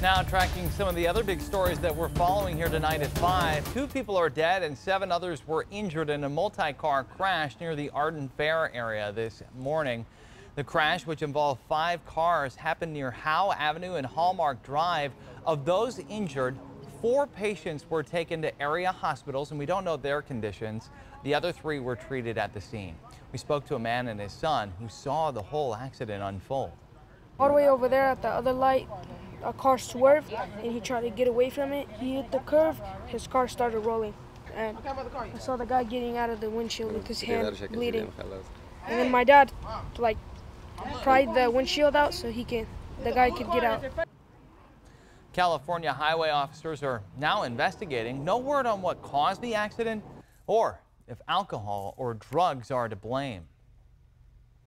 Now tracking some of the other big stories that we're following here tonight at 5. Two people are dead and seven others were injured in a multi-car crash near the Arden Fair area this morning. The crash, which involved five cars, happened near Howe Avenue and Hallmark Drive. Of those injured, four patients were taken to area hospitals, and we don't know their conditions. The other three were treated at the scene. We spoke to a man and his son who saw the whole accident unfold. All the way over there at the other light, a car swerved and he tried to get away from it. He hit the curve, his car started rolling. And I saw the guy getting out of the windshield with his hand bleeding. And then my dad, like, pried the windshield out so he can, the guy could get out. California highway officers are now investigating. No word on what caused the accident or if alcohol or drugs are to blame.